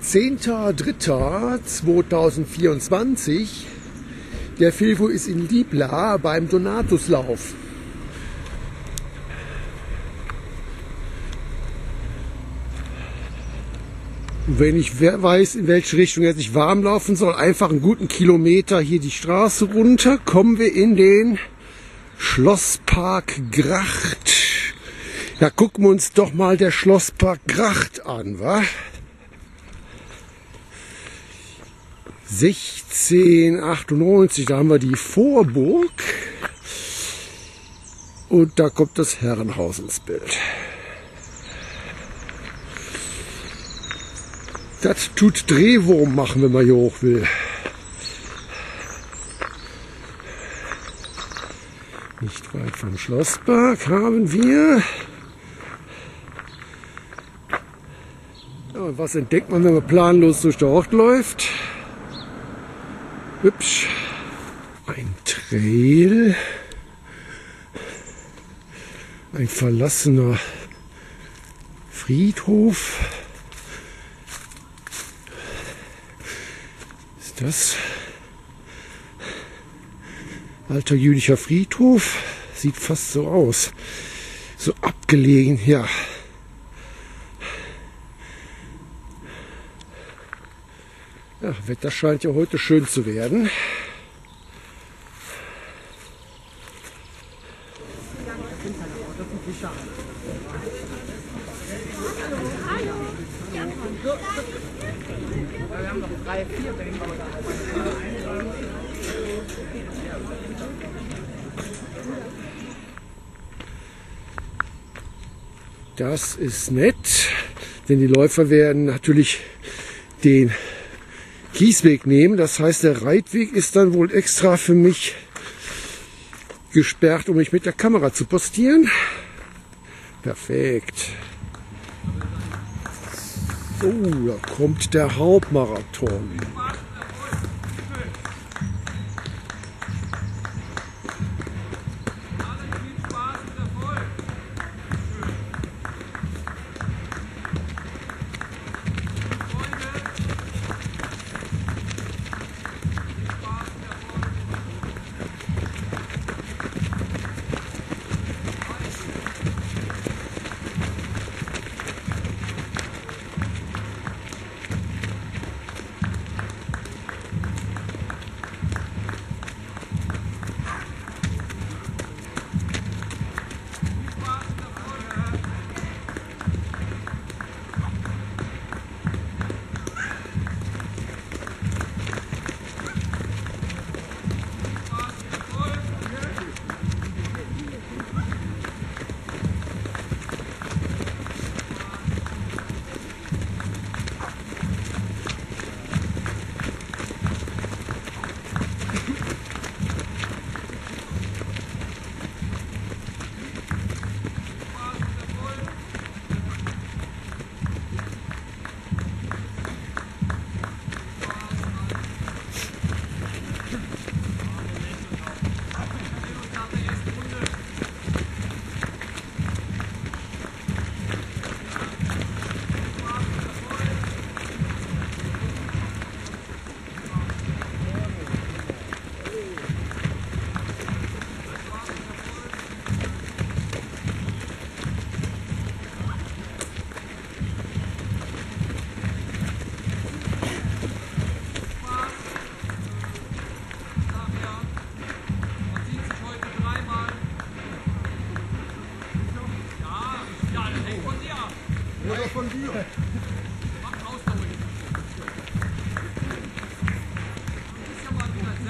Zehnter Dritter 2024. Der Filvo ist in Liebla beim Donatuslauf. wenn ich weiß, in welche Richtung jetzt ich warm laufen soll, einfach einen guten Kilometer hier die Straße runter, kommen wir in den Schlosspark Gracht. Ja, gucken wir uns doch mal der Schlosspark Gracht an, wa? 1698, da haben wir die Vorburg. Und da kommt das Herrenhaus ins Bild. Das tut Drehwurm machen, wenn man hier hoch will. Nicht weit vom Schlosspark haben wir. Was entdeckt man, wenn man planlos durch den Ort läuft? Hübsch. Ein Trail. Ein verlassener Friedhof. das? Alter jüdischer Friedhof. Sieht fast so aus. So abgelegen, ja. Ja, Wetter scheint ja heute schön zu werden. Das ist nett, denn die Läufer werden natürlich den Kiesweg nehmen. Das heißt, der Reitweg ist dann wohl extra für mich gesperrt, um mich mit der Kamera zu postieren. Perfekt. So, da kommt der Hauptmarathon.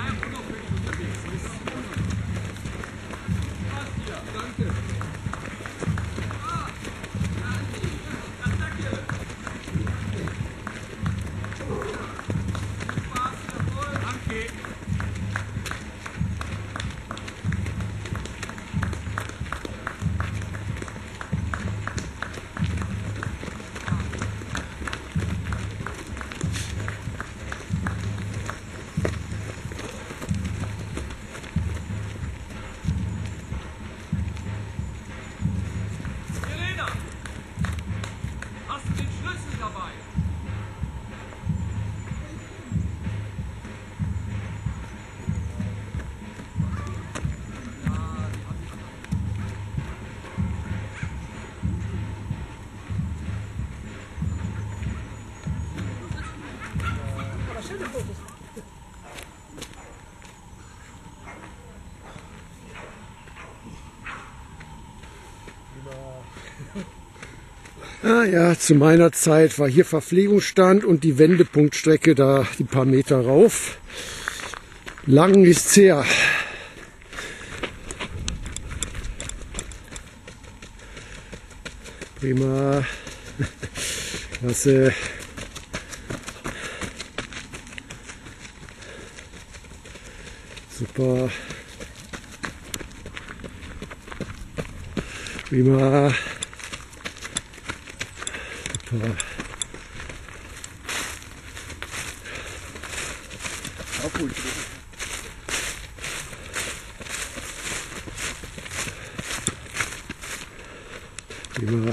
Exactly. Ah ja, zu meiner Zeit war hier Verpflegungsstand und die Wendepunktstrecke da die paar Meter rauf. Lang ist's her. Prima. Klasse. Super. Prima. Super. Auch gut. Prima.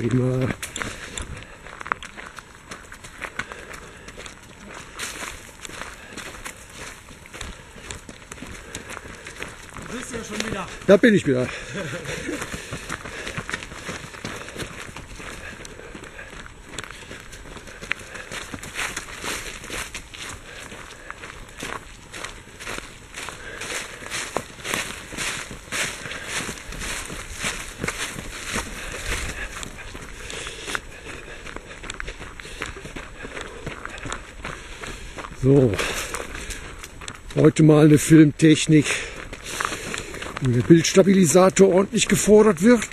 Prima. Du bist ja schon wieder. Da bin ich wieder. So, heute mal eine Filmtechnik, wo der Bildstabilisator ordentlich gefordert wird.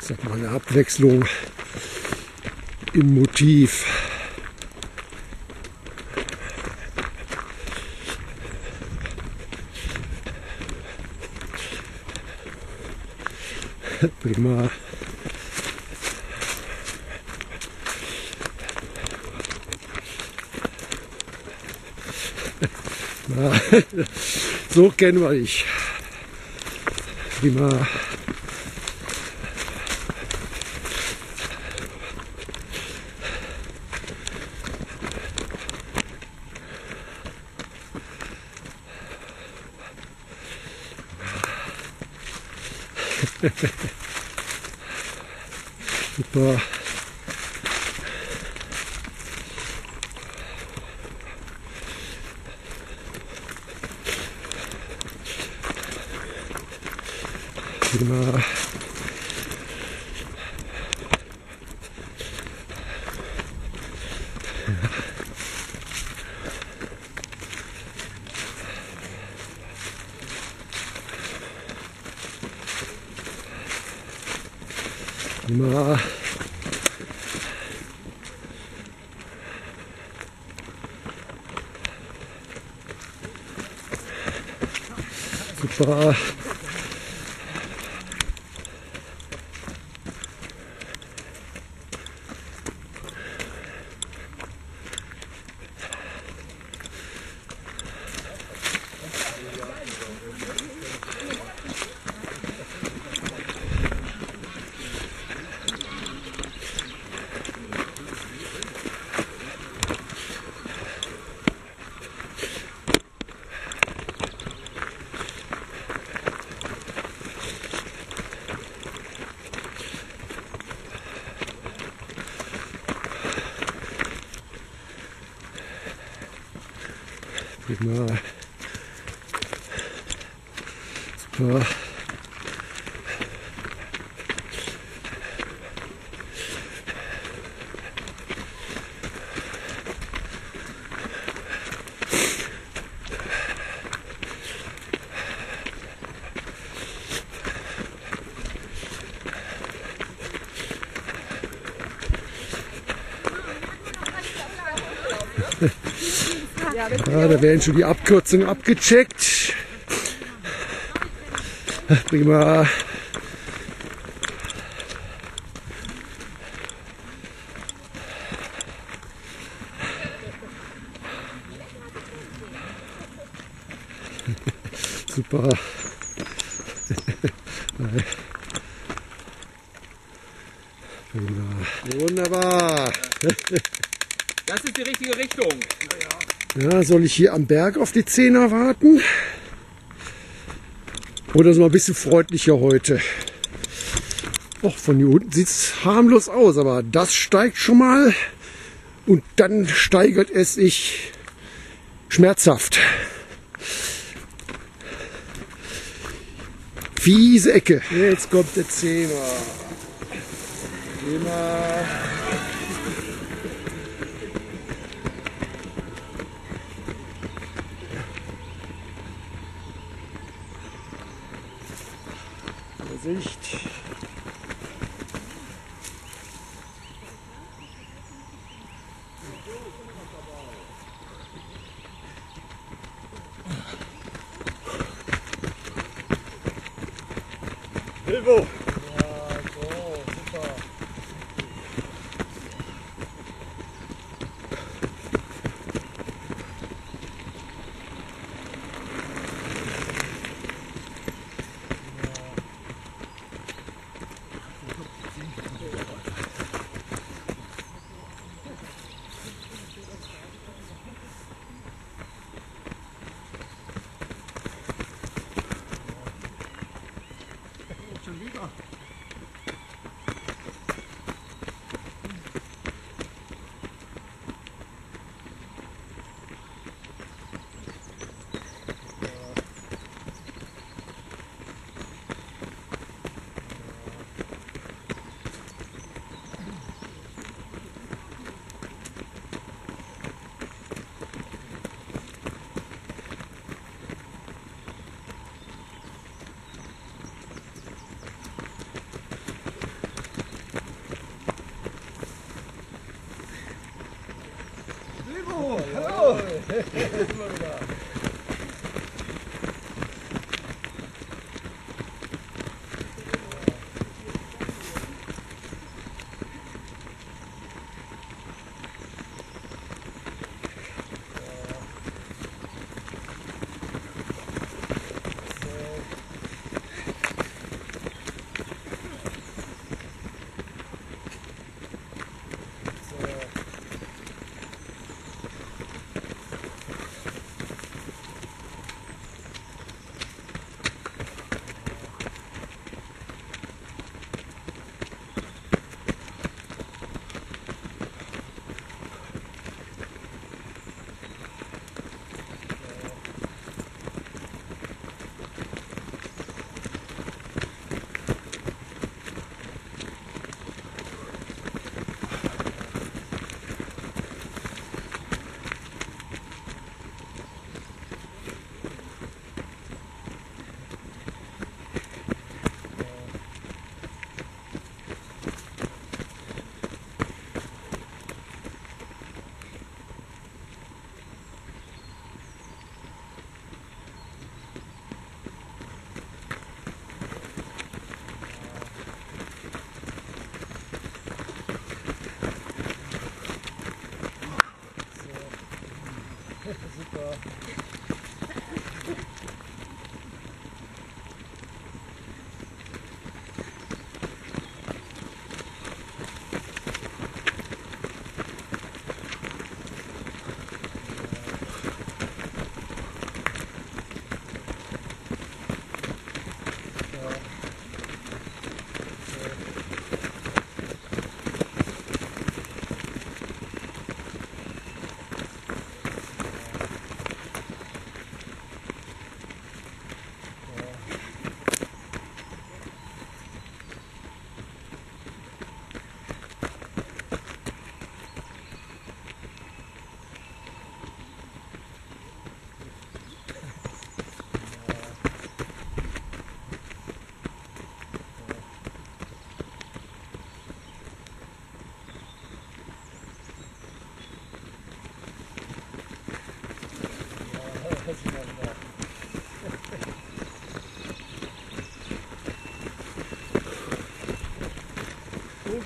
Ich sag mal eine Abwechslung im Motiv. Prima. So kennen wir dich. Prima. Super. Prima. Prima. Super. Prima. Super. Ja, da werden schon die Abkürzungen abgecheckt. Prima. Super. Prima. Wunderbar. Das ist die richtige Richtung. Ja, soll ich hier am Berg auf die Zehner warten? Oder so ein bisschen freundlicher heute? Och, von hier unten sieht es harmlos aus, aber das steigt schon mal und dann steigert es sich schmerzhaft. Fiese Ecke. Jetzt kommt der Zehner. Immer. Sicht. Hilbo.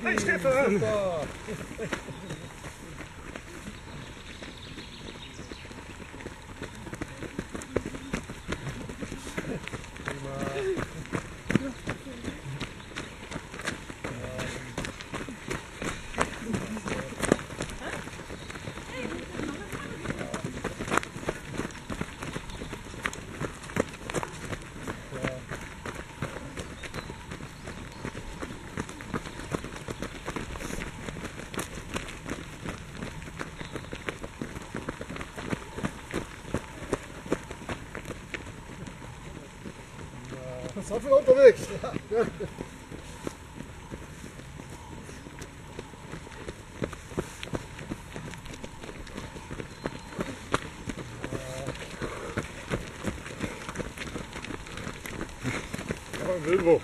Hey, Hey Stefan! Ist wieder unterwegs. Ja, Wilbo.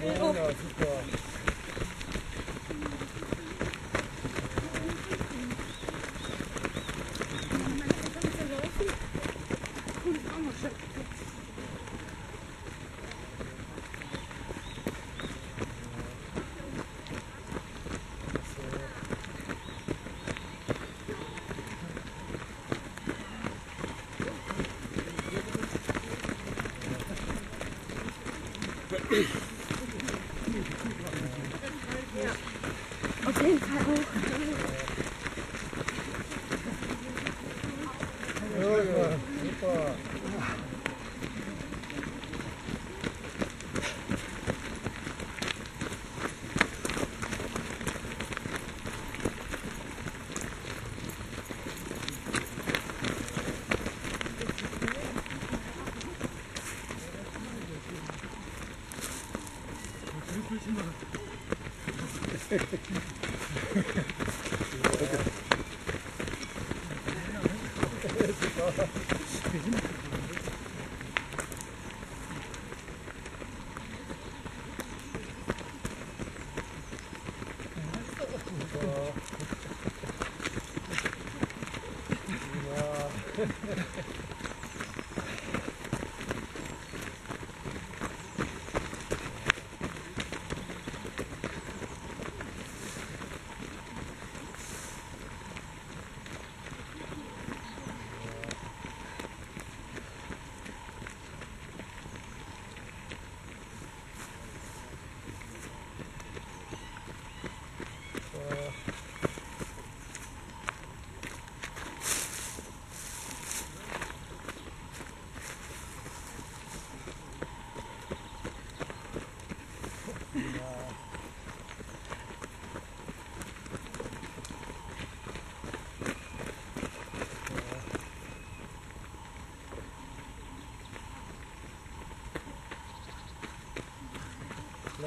Ja, super. Auf jeden Fall auch. Ja,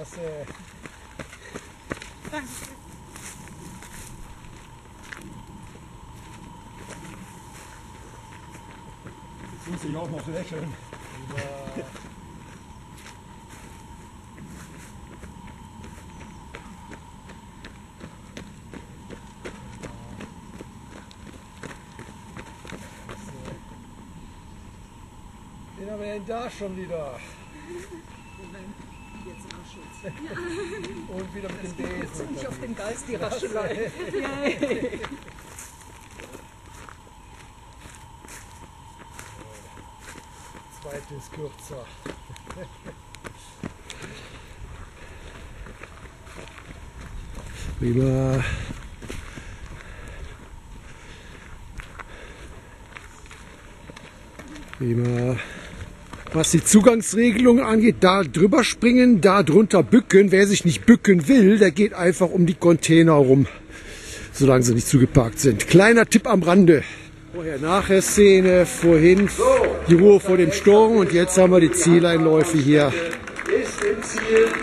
super. Klasse. Jetzt muss ich auch noch lächeln. Den haben wir denn da schon wieder. Jetzt Rascheln. Und wieder mit dem Besen. Nicht auf den Geist die Raschelei. Zweite ist kürzer. Prima. Prima. Was die Zugangsregelung angeht, da drüber springen, da drunter bücken. Wer sich nicht bücken will, der geht einfach um die Container rum, solange sie nicht zugeparkt sind. Kleiner Tipp am Rande. Vorher-Nachher Szene, vorhin die Ruhe vor dem Sturm und jetzt haben wir die Zieleinläufe hier. ist im Ziel